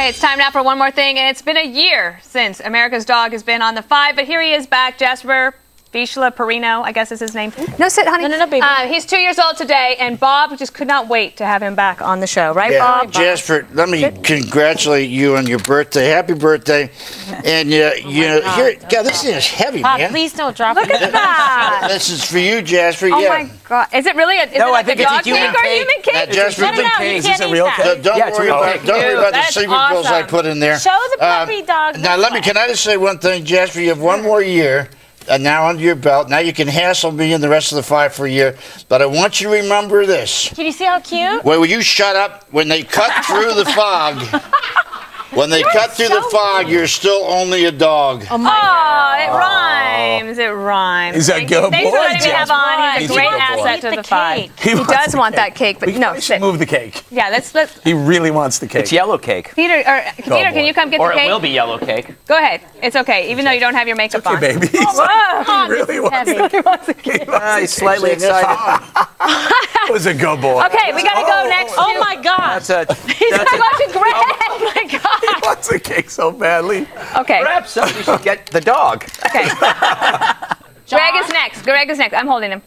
Hey, it's time now for one more thing, and it's been a year since America's Dog has been on the five, but here he is back, Jasper Vizsla Perino, I guess is his name. No, sit, honey. No, no, no, baby. Uh, he's two years old today, and Bob just could not wait to have him back on the show, right, Yeah, Bob? Jasper, let me congratulate you on your birthday. Happy birthday! And uh, you know, here, God, this thing is heavy, Bob, man. please don't drop Look it. at that. This is for you, Jasper. Oh yeah. my God! Is it really? A, is No, it I think a it's a dog human cake or a cake. human cake? Now, Jasper, No, no, no, don't- Is can't this a real that. cake? don't Yeah, worry about cake. don't worry about the that's secret pills I put in there. Show the puppy dog Now let me. Can I just say one thing, Jasper? You have one more year. Uh, now under your belt. Now you can hassle me and the rest of the five for a year. But I want you to remember this. Can you see how cute? Well, will you shut up? When they cut through the fog, when they cut through the so fog, you're still only a dog. Oh, it rhymes. It rhymes. He's a Thank good you. Thanks for boy, letting me have on. He's He's a a great asset to the, the five. cake. He, does the want cake. that cake, but We, no, we should move the cake. Yeah, let's let's. He really wants the cake. It's yellow cake. Peter, or, Peter, boy. can you come get Or the cake? Or it will be yellow cake. Go ahead. It's okay, even though you don't have your makeup Okay, on. baby. Whoa. he really wants the He wants a cake. Ah, he's slightly excited. It was a good boy. Okay, we gotta go next. Oh my God. That's a. He's That's not going to Greg. Oh my God. He wants the cake so badly. Okay. perhaps somebody should get the dog. Okay. Greg is next. I'm holding him.